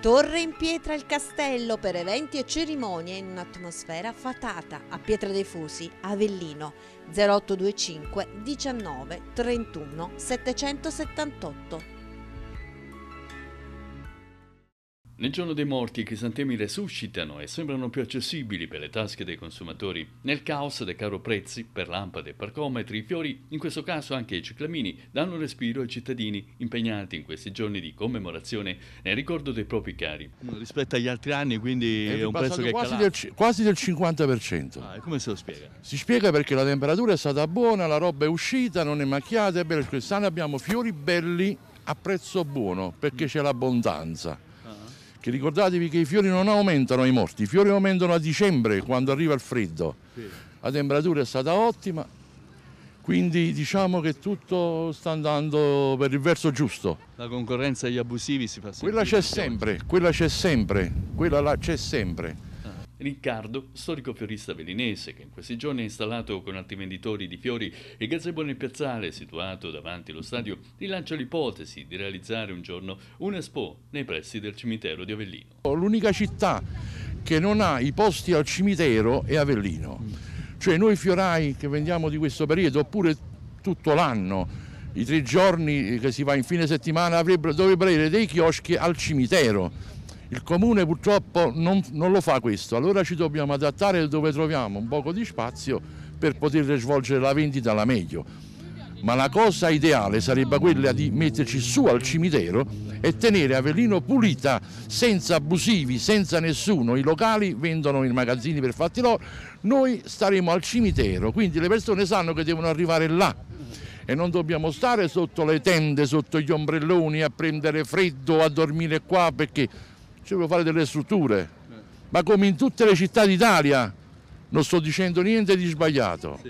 Torre in pietra il castello per eventi e cerimonie in un'atmosfera fatata a Pietra dei Fusi, Avellino 0825 19 31 778. Nel giorno dei morti i crisantemi resuscitano e sembrano più accessibili per le tasche dei consumatori. Nel caos dei caro prezzi per lampade e parcometri, i fiori, in questo caso anche i ciclamini, danno respiro ai cittadini impegnati in questi giorni di commemorazione nel ricordo dei propri cari. Rispetto agli altri anni, quindi è, È un prezzo che è quasi calato. del, quasi del 50%. Ah, come se lo spiega? Si spiega perché la temperatura è stata buona, la roba è uscita, non è macchiata, è bella. Quest'anno abbiamo fiori belli a prezzo buono perché c'è l'abbondanza. Che ricordatevi che i fiori non aumentano ai morti, i fiori aumentano a dicembre quando arriva il freddo. La temperatura è stata ottima, quindi diciamo che tutto sta andando per il verso giusto. La concorrenza agli abusivi si fa sempre. Quella c'è sempre, quella c'è sempre, quella là c'è sempre. Riccardo, storico fiorista velinese, che in questi giorni ha installato con altri venditori di fiori il gazebo nel piazzale situato davanti allo stadio, rilancia l'ipotesi di realizzare un giorno un Expo nei pressi del cimitero di Avellino. L'unica città che non ha i posti al cimitero è Avellino. Cioè noi fiorai che vendiamo di questo periodo, oppure tutto l'anno, i tre giorni che si va in fine settimana, dovrebbero avere dei chioschi al cimitero. Il comune purtroppo non, non lo fa questo, allora ci dobbiamo adattare dove troviamo un poco di spazio per poter svolgere la vendita alla meglio. Ma la cosa ideale sarebbe quella di metterci su al cimitero e tenere Avellino pulita, senza abusivi, senza nessuno. I locali vendono i magazzini per fatti loro, noi staremo al cimitero, quindi le persone sanno che devono arrivare là e non dobbiamo stare sotto le tende, sotto gli ombrelloni a prendere freddo, a dormire qua perché ci devono fare delle strutture. Ma come in tutte le città d'Italia, non sto dicendo niente di sbagliato.